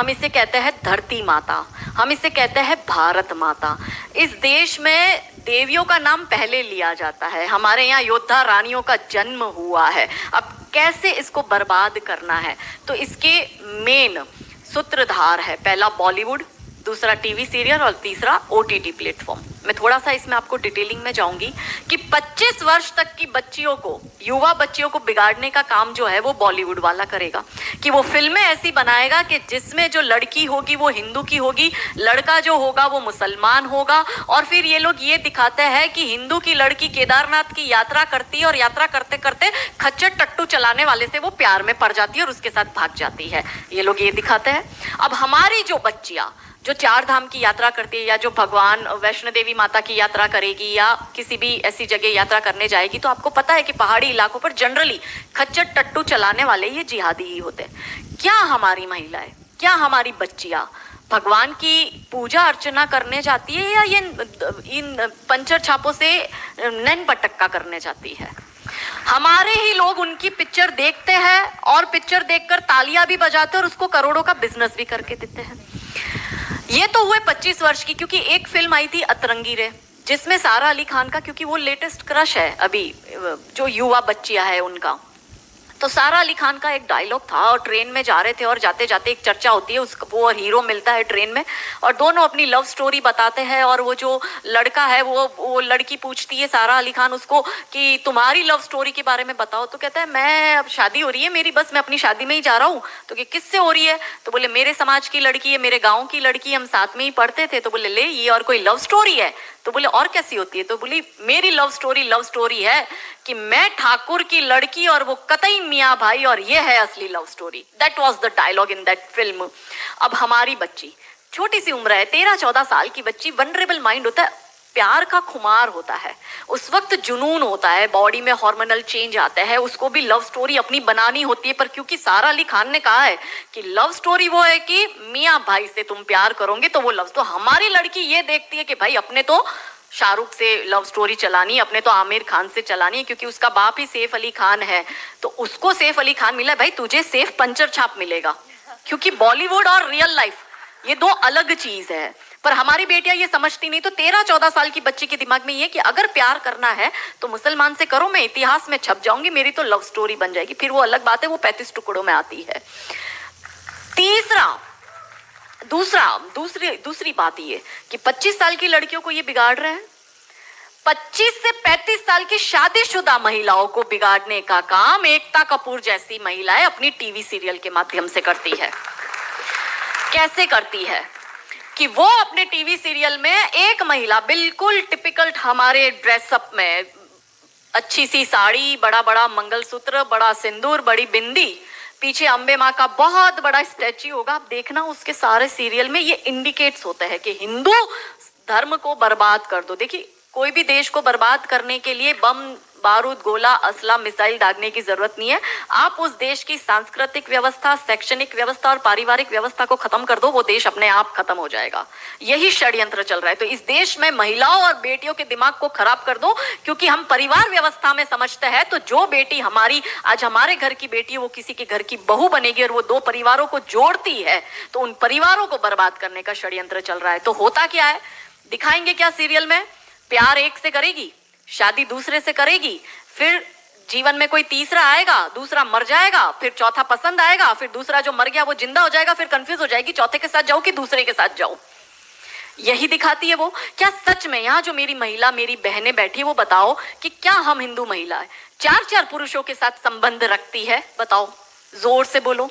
हम इसे कहते हैं धरती माता, हम इसे कहते हैं भारत माता। इस देश में देवियों का नाम पहले लिया जाता है। हमारे यहाँ योद्धा रानियों का जन्म हुआ है। अब कैसे इसको बर्बाद करना है? तो इसके मेन सूत्रधार है, पहला बॉलीवुड दूसरा टीवी सीरियल और तीसरा ओटीटी प्लेटफॉर्म मैं थोड़ा सा इसमें आपको डिटेलिंग में जाऊँगी कि 25 वर्ष तक की बच्चियों को, युवा बच्चियों को बिगाड़ने का काम जो है वो बॉलीवुड वाला करेगा। कि वो फ़िल्में ऐसी बनाएगा कि जिसमें जो लड़की होगी वो हिंदू की होगी, लड़का जो होगा वो मुसलमान होगा। और फिर ये लोग ये दिखाते हैं कि हिंदू की लड़की केदारनाथ की यात्रा करती है और यात्रा करते करते खच्चर टट्टू चलाने वाले से वो प्यार में पड़ जाती है और उसके साथ भाग जाती है। ये लोग ये दिखाते हैं। अब हमारी जो बच्चियाँ जो चार धाम की यात्रा करती है या जो भगवान वैष्णो देवी माता की यात्रा करेगी या किसी भी ऐसी जगह यात्रा करने जाएगी तो आपको पता है कि पहाड़ी इलाकों पर जनरली खच्चर टट्टू चलाने वाले ये जिहादी ही होते हैं। क्या हमारी महिलाएँ, क्या हमारी बच्चियाँ भगवान की पूजा अर्चना करने जाती है या ये इन पंचर छापों से नैन पटक्का करने जाती है? हमारे ही लोग उनकी पिक्चर देखते हैं और पिक्चर देखकर तालियाँ भी बजाते हैं और उसको करोड़ों का बिज़नेस भी करके देते हैं। ये तो हुए 25 वर्ष की, क्योंकि एक फ़िल्म आई थी अतरंगी रे, जिसमें सारा अली खान का, क्योंकि वो लेटेस्ट क्रश है अभी जो युवा बच्चिया है उनका। तो सारा अली खान का एक डायलॉग था और ट्रेन में जा रहे थे और जाते जाते एक चर्चा होती है, उस वो हीरो मिलता है ट्रेन में और दोनों अपनी लव स्टोरी बताते हैं और वो जो लड़का है, वो वो लड़की पूछती है सारा अली खान उसको कि तुम्हारी लव स्टोरी के बारे में बताओ तो कहता है, मैं अब शादी हो रही है, मेरी बस मैं अपनी शादी में ही जा रहा हूँ। तो कि, किससे हो रही है? तो बोले, मेरे समाज की लड़की है, मेरे गाँव की लड़की हम साथ में ही पढ़ते थे। तो बोले, ले, ये और कोई लव स्टोरी है? तो बोले, और कैसी होती है? तो बोली, मेरी लव स्टोरी लव स्टोरी है कि मैं ठाकुर की लड़की और वो कतई मियाँ भाई और ये है असली love story that was the dialogue in that film अब हमारी बच्ची, छोटी सी उम्र है, तेरह चौदह साल की बच्ची वनरेबल माइंड होता है। प्यार का खुमार होता है। उस वक्त जुनून होता है बॉडी में हार्मोनल चेंज आता है, उसको भी लव स्टोरी अपनी बनानी होती है, पर क्योंकि सारा अली खान ने कहा है कि लव स्टोरी वो है कि मियाँ भाई से तुम प्यार करोगे तो वो लव तो हमारी लड़की ये देखती है कि भाई अपने तो शाहरुख से लव स्टोरी चलानी है, अपने तो आमिर खान से चलानी है, क्योंकि उसका बाप ही सेफ़ अली खान है। तो उसको सेफ़ अली खान मिला भाई तुझे सेफ़ पंचर छाप मिलेगा, क्योंकि बॉलीवुड और रियल लाइफ ये दो अलग चीज़ है। पर हमारी बेटियाँ ये समझती नहीं तो तेरह चौदह साल की बच्ची के दिमाग में ये कि अगर प्यार करना है तो मुसलमान से करो, मैं इतिहास में छप जाऊँगी, मेरी तो लव स्टोरी बन जाएगी। फिर वो अलग बात है, वो पैंतीस टुकड़ों में आती है। तीसरा, दूसरा, दूसरी दूसरी बात ये कि 25 साल की लड़कियों को ये बिगाड़ रहे हैं। 25 से 35 साल की शादीशुदा महिलाओं को बिगाड़ने का काम एकता कपूर जैसी महिलाएँ अपनी टीवी सीरियल के माध्यम से करती है। कैसे करती है? कि वो अपने टीवी सीरियल में एक महिला, बिल्कुल टिपिकल हमारे ड्रेसअप में, अच्छी सी साड़ी बड़ा बड़ा मंगलसूत्र, बड़ा सिंदूर, बड़ी बिंदी, पीछे अम्बे माँ का बहुत बड़ा स्टैच्यू होगा। आप देखना उसके सारे सीरियल में ये इंडिकेट्स होते हैं कि हिंदू धर्म को बर्बाद कर दो। देखिए, कोई भी देश को बर्बाद करने के लिए बम बारूद, गोला, असला, मिसाइल दागने की ज़रूरत नहीं है। आप उस देश की सांस्कृतिक व्यवस्था, शैक्षणिक व्यवस्था और पारिवारिक व्यवस्था को खत्म कर दो, वो देश अपने आप खत्म हो जाएगा। यही षड्यंत्र चल रहा है। तो इस देश में महिलाओं और बेटियों के दिमाग को खराब कर दो, क्योंकि हम परिवार व्यवस्था में समझते हैं तो जो बेटी हमारी, आज हमारे घर की बेटी वो किसी के घर की बहू बनेगी और वो दो परिवारों को जोड़ती है तो उन परिवारों को बर्बाद करने का षड्यंत्र चल रहा है। तो होता क्या है? दिखाएँगे क्या सीरियल में? प्यार एक से करेगी? शादी दूसरे से करेगी, फिर जीवन में कोई तीसरा आएगा, दूसरा मर जाएगा, फिर चौथा पसंद आएगा, फिर दूसरा जो मर गया वो ज़िंदा हो जाएगा, फिर कंफ्यूज हो जाएगी, चौथे के साथ जाओ कि दूसरे के साथ जाओ। यही दिखाती है वो, क्या सच में यहाँ जो मेरी महिला, मेरी बहनें बैठी वो बताओ कि क्या हम हिंदू महिला है? चार चार पुरुषों के साथ संबंध रखती है, बताओ, ज़ोर से बोलो।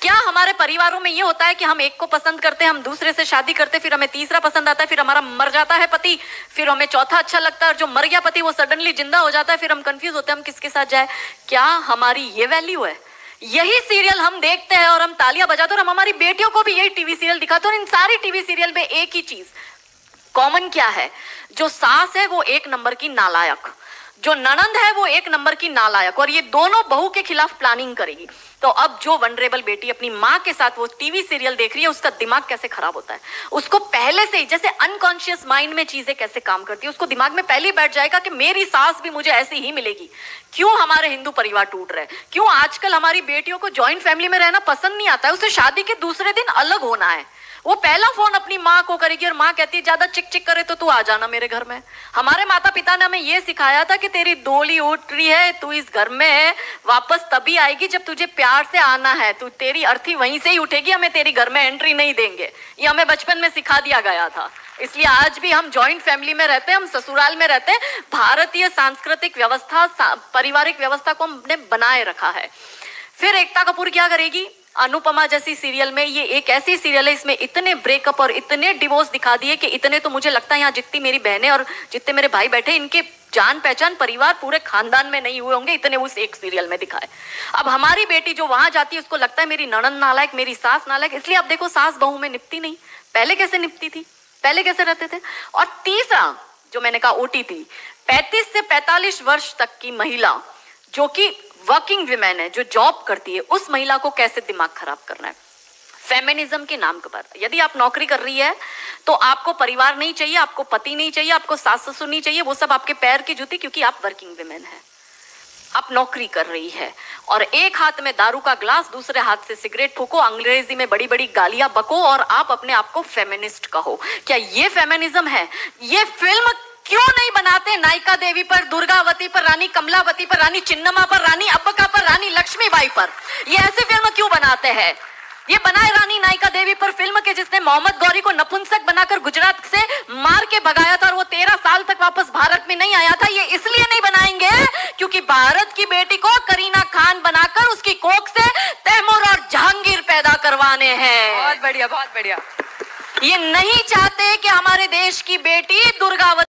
क्या हमारे परिवारों में ये होता है कि हम एक को पसंद करते हैं, हम दूसरे से शादी करते, फिर हमें तीसरा पसंद आता है, फिर हमारा मर जाता है पति, फिर हमें चौथा अच्छा लगता है, और जो मर गया पति वो सडनली ज़िंदा हो जाता है, फिर हम कंफ्यूज होते हैं, हम किसके साथ जाए? क्या हमारी ये वैल्यू है? यही सीरियल हम देखते हैं और हम तालियाँ बजाते और हम हमारी बेटियों को भी यही टीवी सीरियल दिखाते और इन सारी टीवी सीरियल में एक ही चीज़ कॉमन क्या है? जो सास है वो एक नंबर की नालायक। जो ननंद है वो एक नंबर की नालायक, और ये दोनों बहू के खिलाफ प्लानिंग करेगी। तो अब जो वनरेबल बेटी अपनी माँ के साथ वो टीवी सीरियल देख रही है, उसका दिमाग कैसे खराब होता है? उसको पहले से ही, जैसे अनकॉन्शियस माइंड में चीज़ें कैसे काम करती है, उसको दिमाग में पहले ही बैठ जाएगा कि मेरी सास भी मुझे ऐसी ही मिलेगी। क्यों हमारे हिंदू परिवार टूट रहे क्यों आजकल हमारी बेटियों को ज्वाइंट फैमिली में रहना पसंद नहीं आता है? उसे शादी के दूसरे दिन अलग होना है। वो पहला फ़ोन अपनी माँ को करेगी और माँ कहती है, ज़्यादा चिक चिक करे तो तू आ जाना मेरे घर में। हमारे माता पिता ने हमें ये सिखाया था कि तेरी डोली उठ रही है, तू इस घर में है, वापस तभी आएगी जब तुझे प्यार से आना है। तू तेरी अर्थी वहीं से ही उठेगी, हमें तेरी घर में एंट्री नहीं देंगे। ये हमें बचपन में सिखा दिया गया था। इसलिए आज भी हम जॉइंट फैमिली में रहते हैं, हम ससुराल में रहते हैं। भारतीय सांस्कृतिक व्यवस्था पारिवारिक व्यवस्था को हमने बनाए रखा है। फिर एकता कपूर क्या करेगी? अनुपमा जैसी सीरियल में, ये एक ऐसी सीरियल है, इसमें इतने ब्रेकअप और इतने डिवोर्स दिखा दिए कि इतने तो मुझे लगता है यहाँ जितनी मेरी बहनें और जितने मेरे भाई बैठे इनके जान पहचान परिवार पूरे खानदान में नहीं हुए होंगे, इतने उस एक सीरियल में दिखाए। अब हमारी बेटी जो वहाँ जाती है, उसको लगता है मेरी नणन नालायक, मेरी सास नालायक, इसलिए अब देखो सास बहू में निपती नहीं। पहले कैसे निपती थी? पहले कैसे रहते थे? और तीसरा, जो मैंने कहा ओटी थी पैंतीस से पैतालीस वर्ष तक की महिला, जो कि वर्किंग विमेन है, जो जॉब करती है, उस महिला को कैसे दिमाग खराब करना है? फेमिनिज्म के नाम के पर यदि आप नौकरी कर रही है तो आपको परिवार नहीं चाहिए, आपको पति नहीं चाहिए, आपको सास ससुर नहीं चाहिए, वो सब आपके पैर की जूती, क्योंकि आप वर्किंग विमेन है। आप नौकरी कर रही है और एक हाथ में दारू का ग्लास, दूसरे हाथ से सिगरेट फूको अंग्रेज़ी में बड़ी बड़ी गालियाँ बको और आप अपने आप को फेमिनिस्ट कहो। क्या ये फेमिनिज्म है? ये फ़िल्म क्यों नहीं बनाते नायिका देवी पर दुर्गावती पर रानी कमलावती पर रानी चिन्नमा पर रानी अब्बका पर रानी लक्ष्मीबाई पर। ये ऐसी फ़िल्म क्यों बनाते हैं? ये बनाए रानी नायिका देवी पर फ़िल्म के जिसने मोहम्मद गौरी को नपुंसक बनाकर गुजरात से मार के भगाया था और वो तेरह साल तक वापस भारत में नहीं आया था ये इसलिए नहीं बनाएँगे क्योंकि भारत की बेटी को करीना खान बनाकर उसकी कोख से तैमूर और जहांगीर पैदा करवाने हैं। बहुत बढ़िया बहुत बढ़िया। ये नहीं चाहते कि हमारे देश की बेटी दुर्गावती